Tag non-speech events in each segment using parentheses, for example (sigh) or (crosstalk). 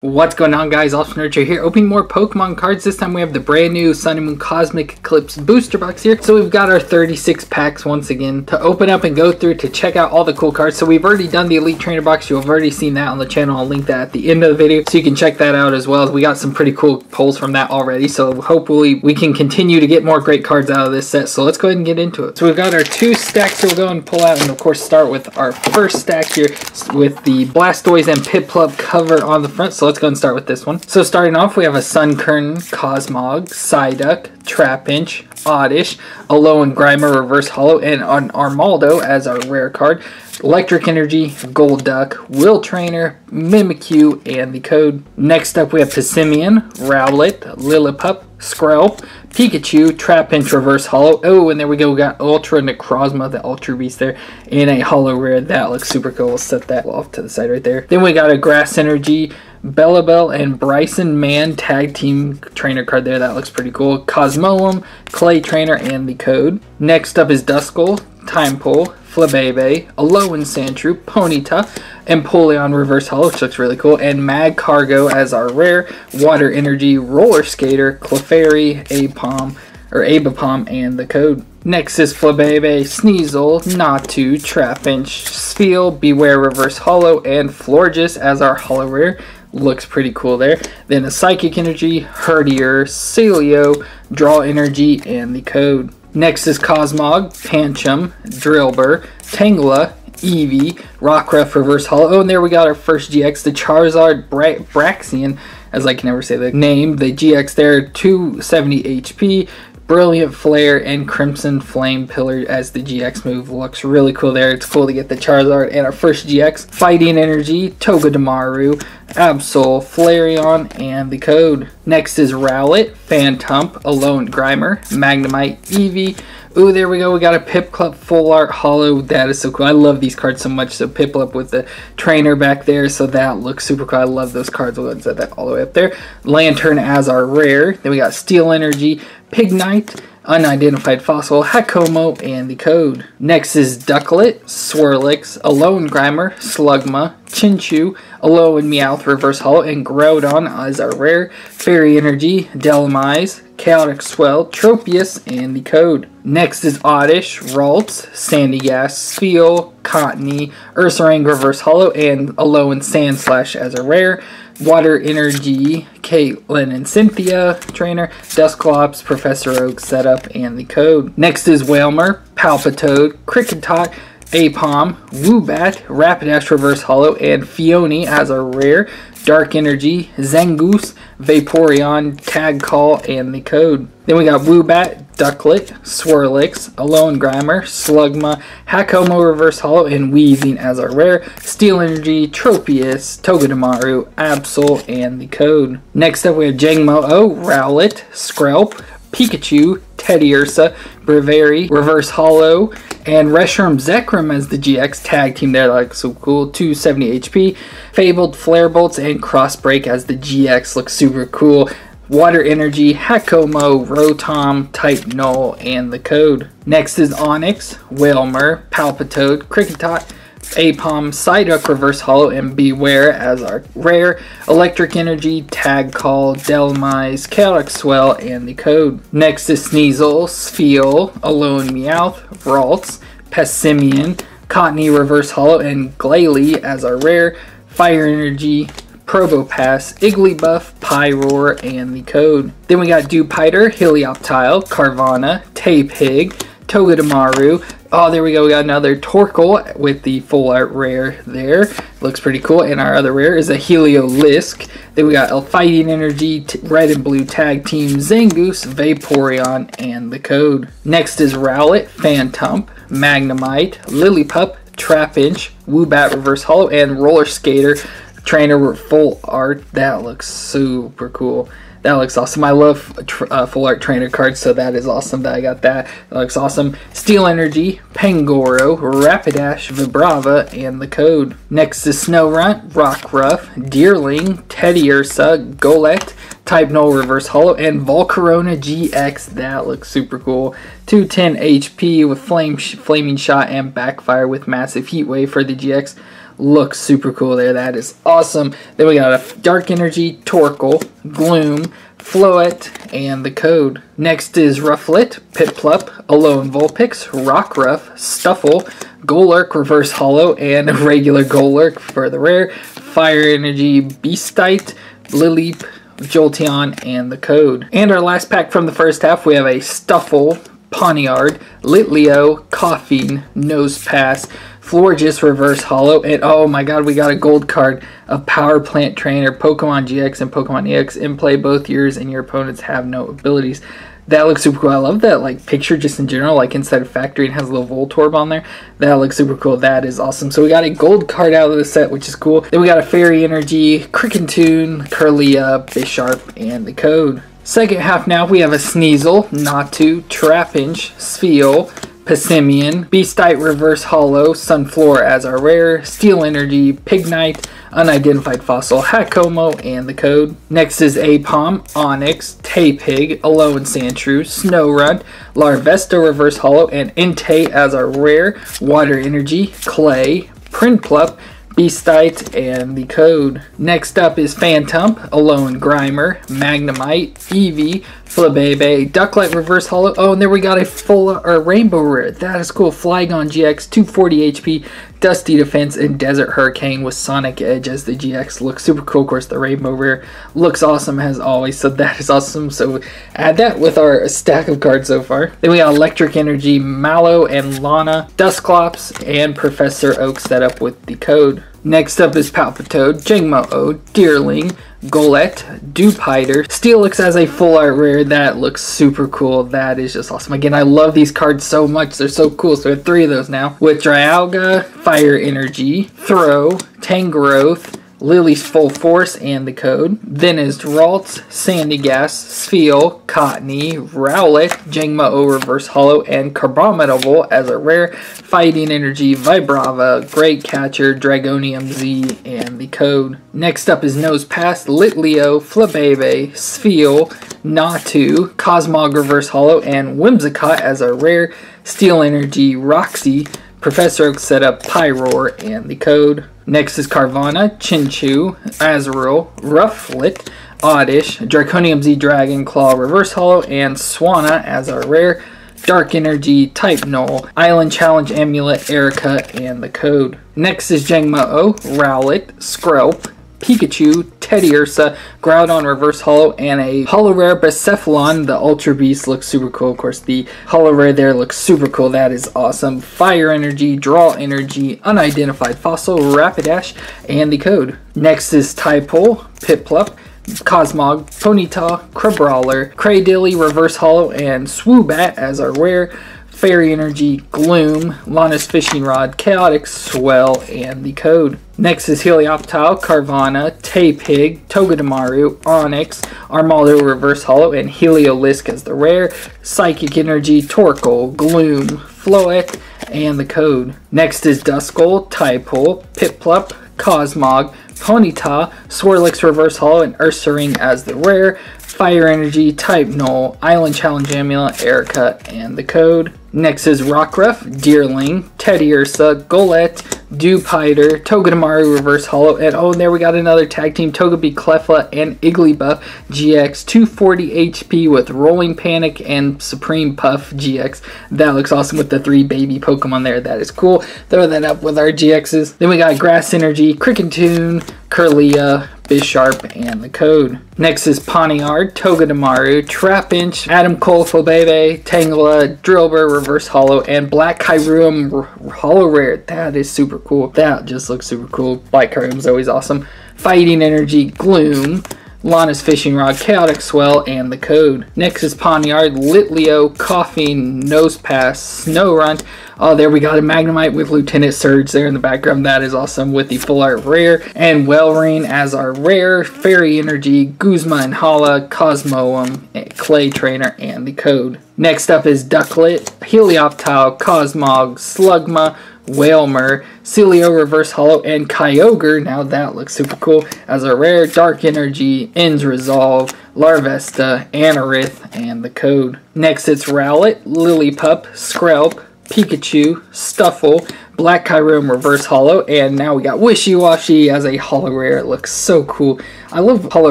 What's going on guys, Awesome Nerd here, opening more Pokemon cards. This time we have the brand new Sun and Moon Cosmic Eclipse booster box here. So we've got our 36 packs once again to open up and go through to check out all the cool cards. So we've already done the Elite Trainer box, you've already seen that on the channel. I'll link that at the end of the video so you can check that out as well. We got some pretty cool pulls from that already. So hopefully we can continue to get more great cards out of this set. So let's go ahead and get into it. So we've got our two stacks we'll go and pull out and of course start with our first stack here with the Blastoise and Piplup cover on the front. So let's go and start with this one. So starting off, we have a Sunkern, Cosmog, Psyduck, Trapinch, Oddish, Alolan Grimer Reverse Holo, and an Armaldo as our rare card. Electric Energy, Golduck, Will Trainer, Mimikyu, and the code. Next up we have Passimian, Rowlet, Lillipup, Skrelp, Pikachu, Trap Trapinch Reverse Holo. Oh, and there we go. We got Ultra Necrozma, the Ultra Beast there, and a Holo Rare. That looks super cool. We'll set that off to the side right there. Then we got a Grass Energy, Bellelba and Brycen Man tag team trainer card there. That looks pretty cool. Cosmoem, Clay Trainer, and the code. Next up is Duskull, Tympole, Flabebe, Alolan Sandshrew, Ponyta, Empoleon Reverse Holo, which looks really cool, and Magcargo as our rare, Water Energy, Roller Skater, Clefairy, Aipom, or Abapom, and the code. Next is Flabebe, Sneasel, Natu, Trapinch, Spheal, Bewear Reverse Holo, and Florges as our Holo Rare looks pretty cool there. Then a Psychic Energy, Herdier, Celio, Draw Energy, and the code. Next is Cosmog, Pancham, Drillbur, Tangela, Eevee, Rockruff Reverse Holo. Oh, and there we got our first GX, the Charizard Bra Braixen, as I can never say the name. The GX there, 270 HP, Brilliant Flare and Crimson Flame Pillar as the GX move looks really cool there. It's cool to get the Charizard and our first GX. Fighting Energy, Togedemaru, Absol, Flareon, and the code. Next is Rowlet, Phantump, Alolan Grimer, Magnemite, Eevee. Ooh, there we go. We got a Piplup Full Art Holo. That is so cool. I love these cards so much. So Piplup with the trainer back there. So that looks super cool. I love those cards. We'll set that all the way up there. Lanturn as our rare. Then we got Steel Energy, Pignite, Unidentified Fossil, Hakamo-o, and the code. Next is Ducklett, Swirlix, Alolan Grimer, Slugma, Chinchou, Alolan Meowth Reverse Holo, and Groudon as our rare. Fairy Energy, Dhelmise, Chaotic Swell, Tropius, and the code. Next is Oddish, Ralts, Sandygast, Spheal, Cottonee, Ursaring Reverse Holo, and Alolan Sandslash as a rare. Water Energy, Caitlin and Cynthia, trainer, Dusclops, Professor Oak setup, and the code. Next is Wailmer, Palpitoad, Kricketot, Apom, Woobat, Rapidash Reverse Holo, and Phione as a rare. Dark Energy, Zangoose, Vaporeon, Tag Call, and the code. Then we got Woobat, Ducklett, Swirlix, Alolan Grimer, Slugma, Hakamo-o Reverse Holo, and Weezing as our rare. Steel Energy, Tropius, Togedemaru, Absol, and the code. Next up we have Jangmo-O, Rowlet, Skrelp, Pikachu, Teddiursa, Braviary, Reverse Holo, and Reshiram Zekrom as the GX tag team there, like so cool. 270 HP. Fabled Flare Bolts and Cross Break as the GX looks super cool. Water Energy, Hakamo-o, Rotom, Type Null, and the code. Next is Onix, Wailmer, Palpitoad, Kricketot, Apom, Psyduck Reverse Holo, and Bewear as our rare. Electric Energy, Tag Call, Dhelmise, Chaotic Swell, and the code. Next is Sneasel, Spheal, Alolan Meowth, Ralts, Passimian, Cottonee, Reverse Holo, and Glalie as our rare. Fire Energy, Probopass, Igglybuff, Pyroar, and the code. Then we got Dewpider, Helioptile, Carvanha, Tepig, Togedemaru, Oh, there we go. We got another Torkoal with the full art rare there. Looks pretty cool. And our other rare is a Heliolisk. Then we got Fighting Energy, Red and Blue Tag Team, Zangoose, Vaporeon, and the code. Next is Rowlet, Phantump, Magnemite, Lillipup, Trapinch, Woobat Reverse Holo, and Roller Skater Trainer Full Art. That looks super cool. That looks awesome. I love uh, full art trainer cards, so that is awesome that I got that. That looks awesome. Steel Energy, Pangoro, Rapidash, Vibrava, and the code. Next is Snorunt, Rockruff, Deerling, Teddy Teddiursa, Golett, Type Null Reverse Holo, and Volcarona GX. That looks super cool. 210 HP with flame sh Flaming Shot and Backfire with Massive Heat Wave for the GX looks super cool there. That is awesome. Then we got a Dark Energy, Torkoal, Gloom, Floette, and the code. Next is Rufflet, Piplup, Alolan Vulpix, Rockruff, Stufful, Golurk Reverse Holo, and a (laughs) regular Golurk for the rare, Fire Energy, Beastite, Lileep, Jolteon, and the code. And our last pack from the first half, we have a Stufful, Pawniard, Litleo, Koffing, Nosepass, Florges Reverse Holo, and oh my god, we got a gold card of Power Plant Trainer, Pokemon GX and Pokemon EX in play both years, and your opponents have no abilities. That looks super cool. I love that like picture just in general, like inside a Factory and has a little Voltorb on there. That looks super cool. That is awesome. So we got a gold card out of the set, which is cool. Then we got a Fairy Energy, Kricketune, Kirlia, Bisharp, and the code. Second half now, we have a Sneasel, Natu, Trapinch, Spheal, Passimian, Beastite Reverse Holo, Sunflora as our rare, Steel Energy, Pignite, Unidentified Fossil, Hakamo-o, and the code. Next is Aipom, Onix, Tepig, Alolan Sandshrew, Snorunt, Larvesta Reverse Holo, and Entei as our rare, Water Energy, Clay, Prinplup, Beastite, and the code. Next up is Phantump, Alolan Grimer, Magnemite, Eevee, Flabebe, Ducklett Reverse Holo. Oh, and there we got a full or rainbow rare. That is cool. Flygon GX, 240 HP, Dusty Defense, and Desert Hurricane with Sonic Edge as the GX. Looks super cool. Of course, the rainbow rare looks awesome as always. So that is awesome. So add that with our stack of cards so far. Then we got Electric Energy, Mallow, and Lana, Dusclops, and Professor Oak set up with the code. Next up is Palpitoad, Jangmo-O, Deerling, Golett, Dewpider. Steelix as a full art rare. That looks super cool. That is just awesome. Again, I love these cards so much. They're so cool. So we have three of those now. With Dialga, Fire Energy, Throh, Tangrowth, Lillie's Full Force and the code. Then is Ralts, Sandygast, Spheal, Cottonee, Rowlet, Jangmo-O Reverse Holo, and Carbonite as a rare. Fighting Energy, Vibrava, Great Catcher, Dragonium Z, and the code. Next up is Nosepass, Litleo, Flabebe, Spheal, Natu, Cosmog Reverse Holo, and Whimsicott as a rare. Steel Energy, Roxie, Professor Oak set up Pyroar and the code. Next is Carvanha, Chinchou, Azurill, Rufflet, Oddish, Dragonium Z Dragon Claw Reverse Holo, and Swanna as our rare. Dark Energy, Type Null, Island Challenge Amulet, Erica, and the code. Next is Jangmo-O, Rowlet, Skrelp, Pikachu, Teddiursa, Groudon Reverse Holo, and a Holo Rare Blacephalon. The Ultra Beast looks super cool. Of course, the Holo Rare there looks super cool. That is awesome. Fire Energy, Draw Energy, Unidentified Fossil, Rapidash, and the code. Next is Tympole, Piplup, Cosmog, Ponyta, Crabrawler, Cradily, Reverse Holo, and Swoobat as our rare. Fairy Energy, Gloom, Lana's Fishing Rod, Chaotic Swell, and the code. Next is Helioptile, Carvanha, Tepig, Togedemaru, Onix, Armaldo Reverse Holo, and Heliolisk as the rare. Psychic Energy, Torkoal, Gloom, Floette, and the code. Next is Duskull, Tympole, Piplup, Cosmog, Ponyta, Swirlix Reverse Holo, and Ursaring as the rare. Fire Energy, Type Null, Island Challenge Amulet, Erica, and the code. Next is Rockruff, Deerling, Teddiursa, Golett, Dewpider, Togedemaru Reverse Holo, and oh, and there we got another tag team, Togepi, Cleffa, and Igglybuff GX, 240 HP with Rolling Panic and Supreme Puff GX. That looks awesome with the three baby Pokemon there. That is cool. Throw that up with our GXs. Then we got Grass Energy, Kricketune, Kirlia, Bisharp, and the code. Next is Pawniard, Togedemaru, Trapinch, Adam Cole, Flabebe, Tangela, Drillbur, Reverse Holo, and Black Kyurem Holo Rare. That is super cool. That just looks super cool. Black Kyurem's always awesome. Fighting Energy, Gloom, Lana's Fishing Rod, Chaotic Swell, and the code. Next is Pawniard, Litleo, Koffing, Nosepass, Snorunt. Oh, there we got a Magnemite with Lieutenant Surge there in the background. That is awesome with the full art rare. And Wellring as our rare, Fairy Energy, Guzma and Hala, Cosmoem, Clay Trainer, and the code. Next up is Ducklett, Helioptile, Cosmog, Slugma, Wailmer, Celio Reverse Holo, and Kyogre. Now that looks super cool. As a rare Dark Energy, N's Resolve, Larvesta, Anorith, and the code. Next it's Rowlet, Lillipup, Skrelp, Pikachu, Stufful, Black Kyurem Reverse Holo, and now we got Wishiwashi as a Holo Rare. It looks so cool. I love Holo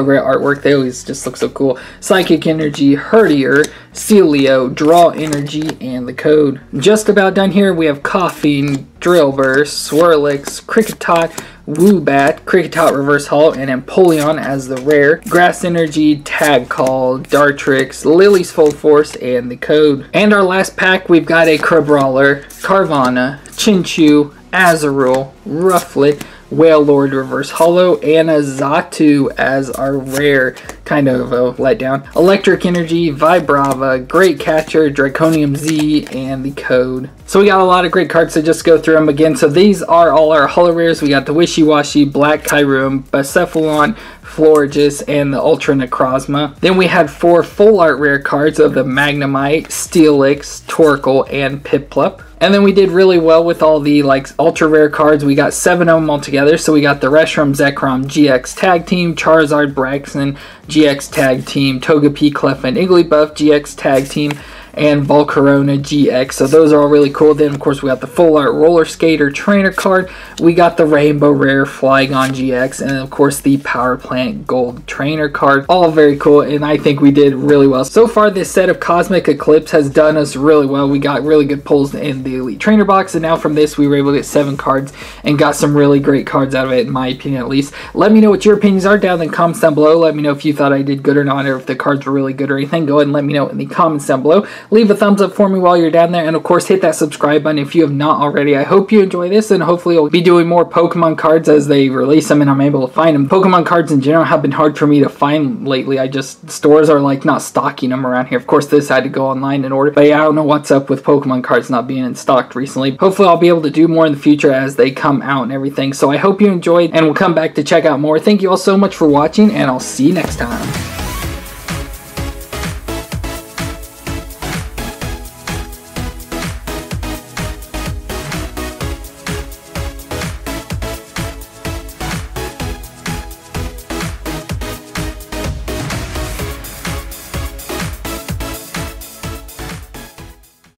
Rare artwork, they always just look so cool. Psychic Energy, Herdier, Celio, Draw Energy, and the code. Just about done here, we have Koffing, Drillbur, Swirlix, Kricketot, Woobat, Kricketot Reverse Holo, and Empoleon as the rare. Grass Energy, Tag Call, Dartrix, Lillie's Full Force, and the code. And our last pack, we've got a Crabrawler, Carvanha, Chinchou, Azurill, Rufflet, Wailord Reverse Holo, and a Xatu as our rare kind of a letdown. Electric Energy, Vibrava, Great Catcher, Dragonium Z, and the code. So we got a lot of great cards, so just go through them again. So these are all our Holo Rares. We got the Wishiwashi, Black Kyurem, Blacephalon, Florges, and the Ultra Necrozma. Then we had four full art rare cards of the Magnemite, Steelix, Torkoal, and Piplup. And then we did really well with all the like ultra rare cards. We got seven of them all together. So we got the Reshiram Zekrom GX Tag Team, Charizard Braixen GX Tag Team, Togepi Clef and Igglybuff GX Tag Team, and Volcarona GX. So those are all really cool. Then, of course, we got the Full Art Roller Skater Trainer card. We got the Rainbow Rare Flygon GX. And, of course, the Power Plant Gold Trainer card. All very cool, and I think we did really well. So far, this set of Cosmic Eclipse has done us really well. We got really good pulls in the Elite Trainer box, and now from this, we were able to get seven cards and got some really great cards out of it, in my opinion, at least. Let me know what your opinions are down in the comments down below. Let me know if you thought I did good or not, or if the cards were really good or anything. Go ahead and let me know in the comments down below. Leave a thumbs up for me while you're down there. And of course, hit that subscribe button if you have not already. I hope you enjoy this and hopefully I'll be doing more Pokemon cards as they release them and I'm able to find them. Pokemon cards in general have been hard for me to find lately. I just, stores are like not stocking them around here. Of course, this had to go online in order. But yeah, I don't know what's up with Pokemon cards not being in stock recently. Hopefully, I'll be able to do more in the future as they come out and everything. So I hope you enjoyed and we'll come back to check out more. Thank you all so much for watching and I'll see you next time.